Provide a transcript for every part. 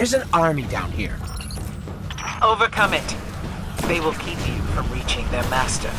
There's an army down here. Overcome it. They will keep you from reaching their master.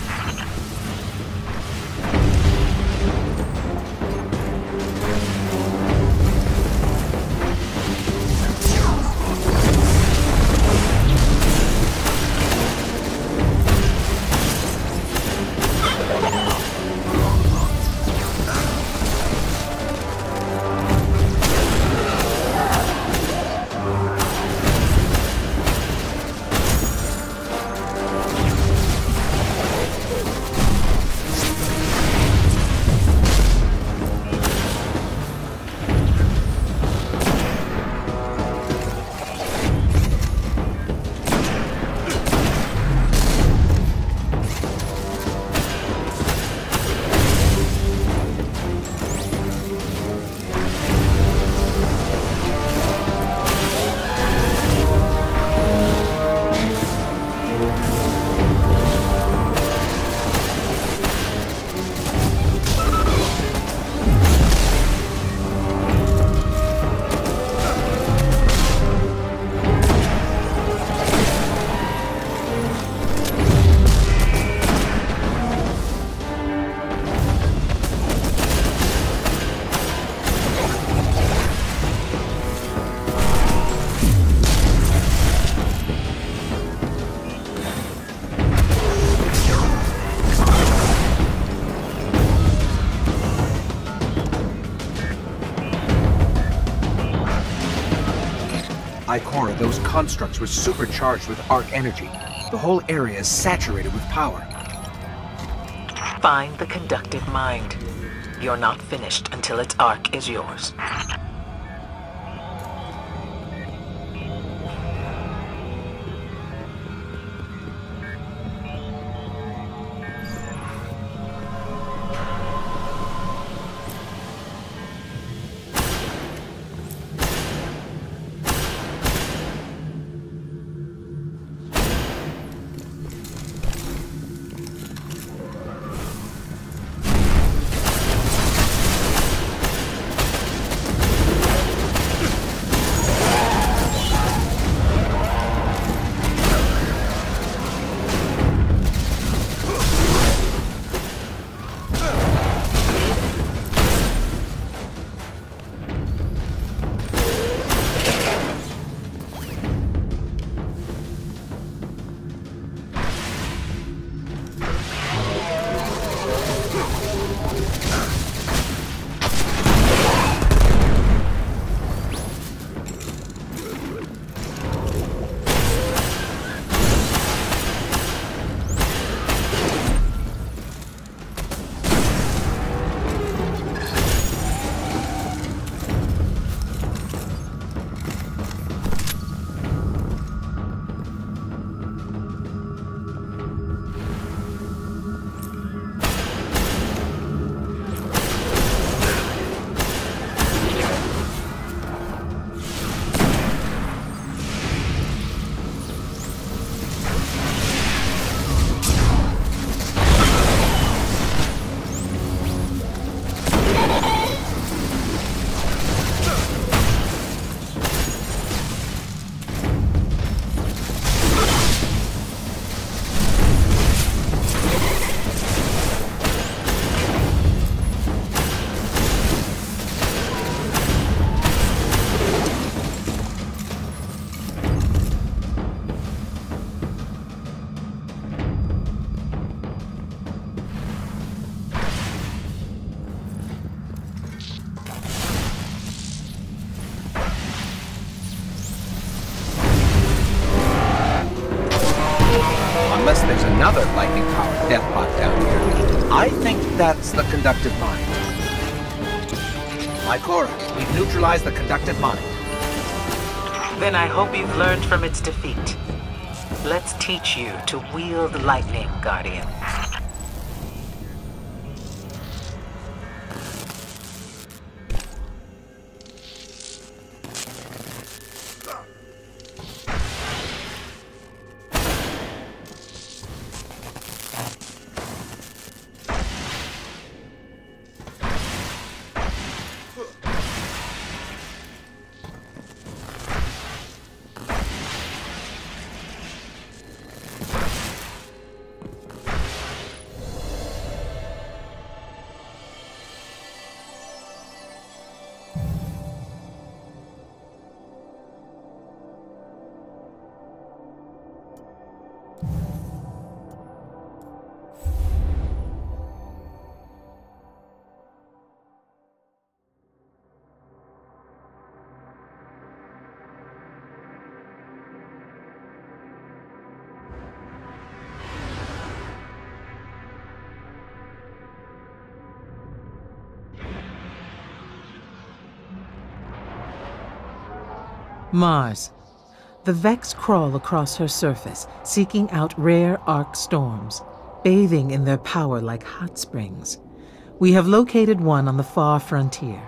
Ikora, those constructs were supercharged with arc energy. The whole area is saturated with power. Find the conductive mind. You're not finished until its arc is yours. We've neutralized the conductive mind. Then I hope you've learned from its defeat. Let's teach you to wield lightning, Guardian. Mars. The Vex crawl across her surface, seeking out rare arc storms, bathing in their power like hot springs. We have located one on the far frontier.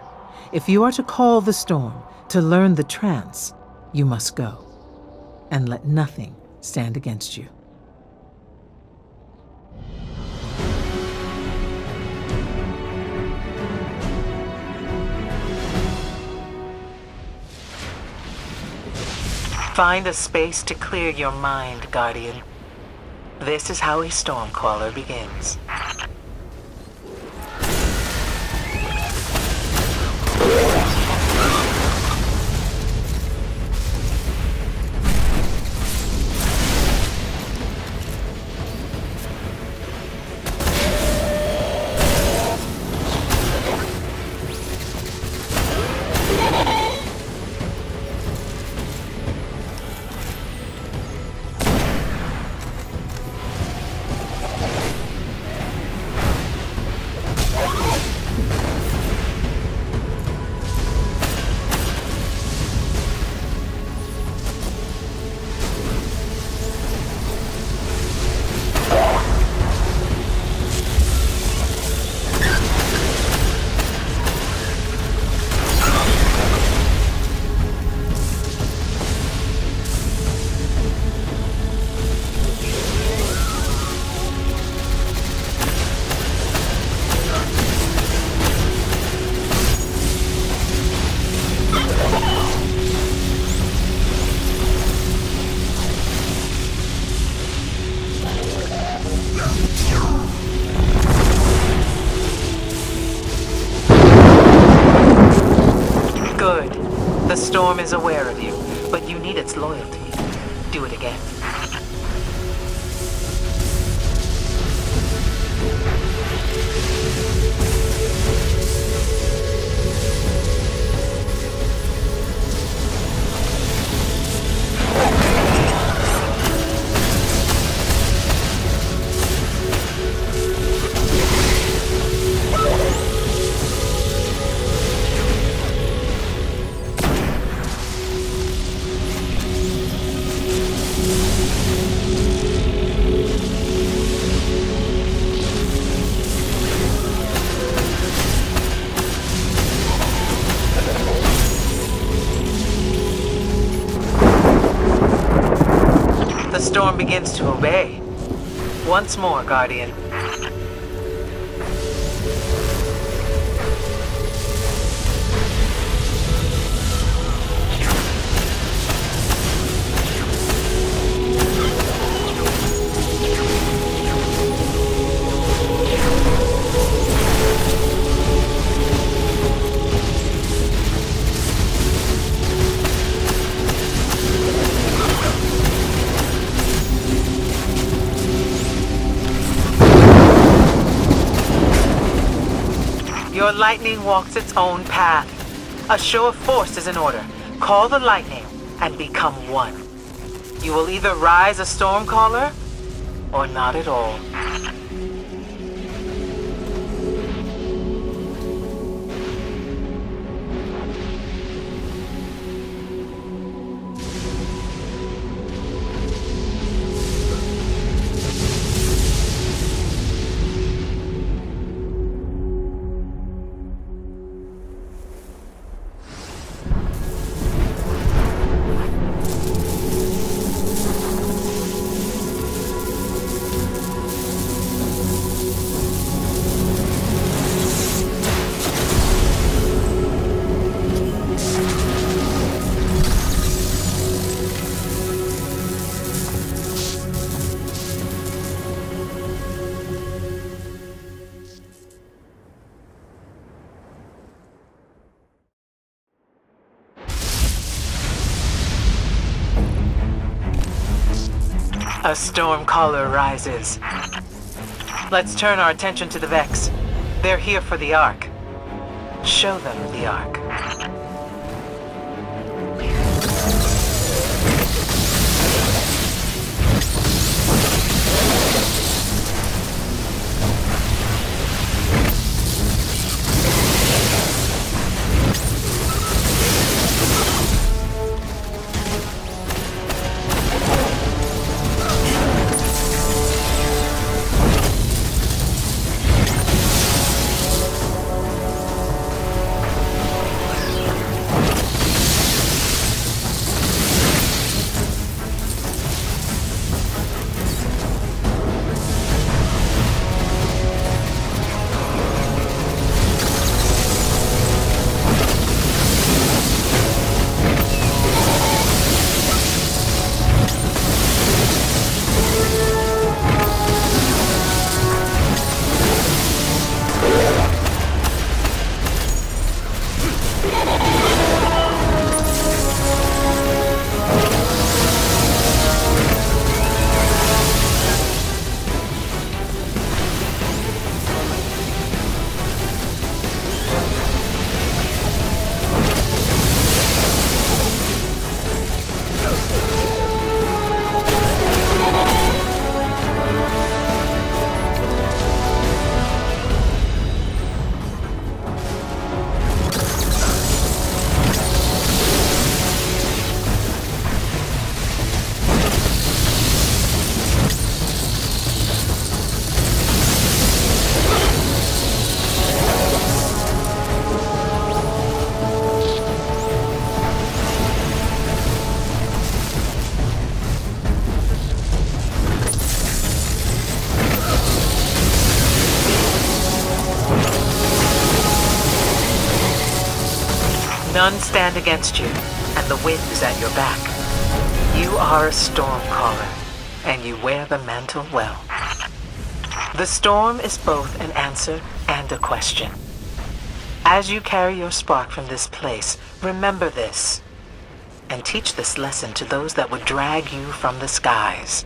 If you are to call the storm, to learn the trance, you must go. And let nothing stand against you. Find a space to clear your mind, Guardian. This is how a Stormcaller begins. Storm is aware of you, but you need its loyalty. Do it again. Storm begins to obey. Once more, Guardian. Your lightning walks its own path. A show of force is in order. Call the lightning and become one. You will either rise a Stormcaller or not at all. A Stormcaller rises. Let's turn our attention to the Vex. They're here for the Arc. Show them the Arc. Spirit. None stand against you, and the wind is at your back. You are a storm caller, and you wear the mantle well. The storm is both an answer and a question. As you carry your spark from this place, remember this, and teach this lesson to those that would drag you from the skies.